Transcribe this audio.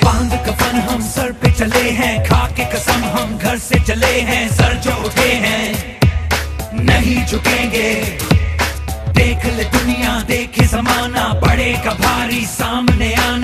बाँध कफन हम सर पे चले हैं, खा के कसम हम घर से चले हैं, सर जो उठे हैं, नहीं झुकेंगे। देख ले दुनिया, देखे जमाना पड़ेगा भारी सामने आना।